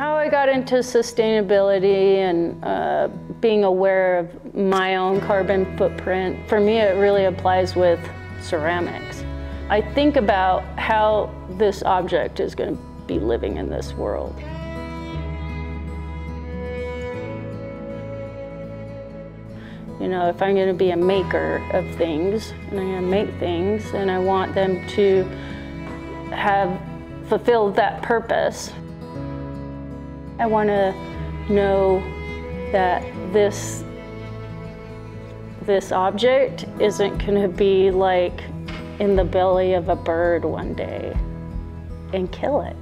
How I got into sustainability and uh, being aware of my own carbon footprint, for me it really applies with ceramics. I think about how this object is going to be living in this world. You know, if I'm going to be a maker of things and I'm going to make things and I want them to have fulfilled that purpose, I want to know that this this object isn't going to be like in the belly of a bird one day and kill it.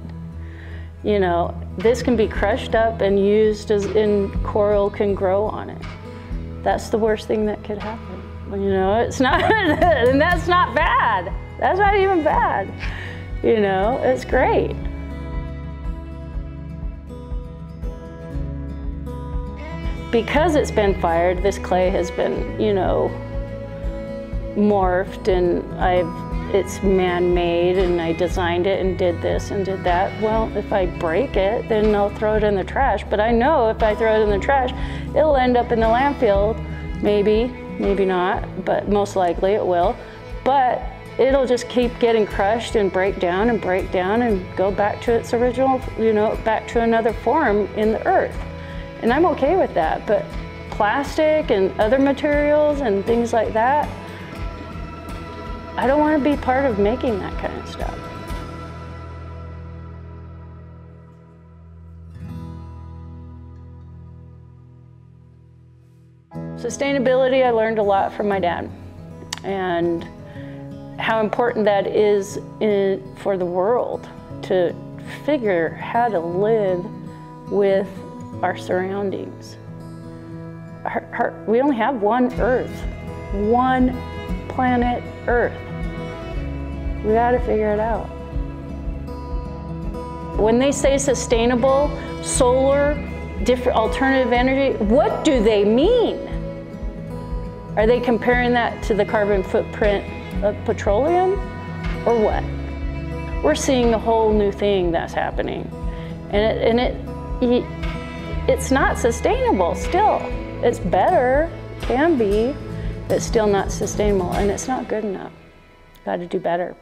You know, this can be crushed up and used as in coral can grow on it. That's the worst thing that could happen. You know, it's not, and that's not bad. That's not even bad. You know, it's great. Because it's been fired, this clay has been, you know, morphed and I've it's man-made and I designed it and did this and did that. Well, if I break it, then I'll throw it in the trash. But I know if I throw it in the trash, it'll end up in the landfill. Maybe, maybe not, but most likely it will. But it'll just keep getting crushed and break down and break down and go back to its original, you know, back to another form in the earth. And I'm okay with that, but plastic and other materials and things like that, I don't want to be part of making that kind of stuff. Sustainability, I learned a lot from my dad and how important that is in, for the world to figure how to live with our surroundings. We only have one Earth, one planet Earth. We got to figure it out. When they say sustainable, solar, different alternative energy, what do they mean? Are they comparing that to the carbon footprint of petroleum or what? We're seeing a whole new thing that's happening. And it, and it it's not sustainable still. It's better, can be, but still not sustainable, and it's not good enough. Got to do better.